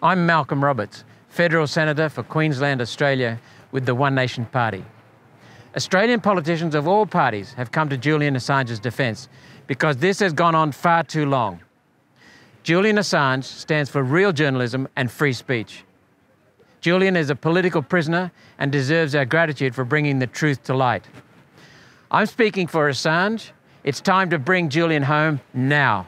I'm Malcolm Roberts, Federal Senator for Queensland, Australia, with the One Nation Party. Australian politicians of all parties have come to Julian Assange's defence because this has gone on far too long. Julian Assange stands for real journalism and free speech. Julian is a political prisoner and deserves our gratitude for bringing the truth to light. I'm speaking for Assange. It's time to bring Julian home now.